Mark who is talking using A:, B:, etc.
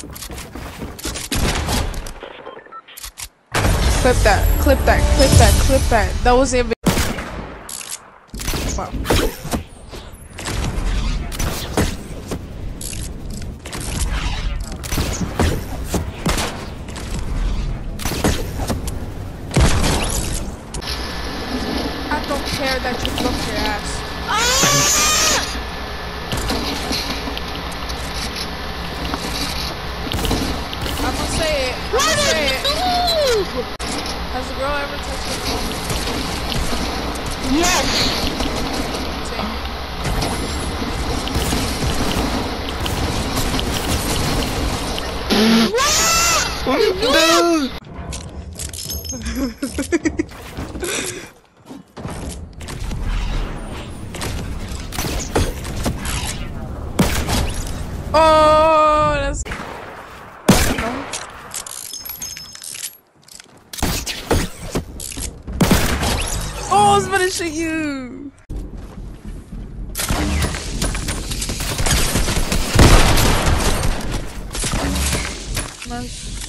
A: Clip that, clip that, clip that, clip that. That was it. Wow. I don't care that you broke your ass. Ah! It. It. Has a girl ever touched your phone?
B: Yes.
C: Dude!
A: Oh, Oh, I was gonna shoot you. Nice.